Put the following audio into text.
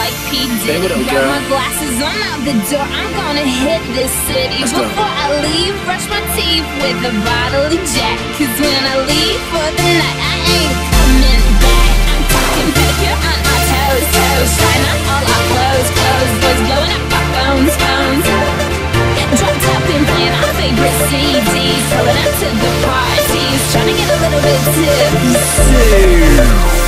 like P. Diddy. Got my glasses, I'm out the door. I'm gonna hit this city. Let's Before go. I leave, brush my teeth with a bottle of Jack. Cause when I leave for the night, I ain't coming back. I'm talking pedicure on my toes, toes. Trying on all our clothes, clothes. Boys blowing up our phones, phones. Dropped up and playing our favorite CDs. Pulling up to the parties. Trying to get a little bit tipsy.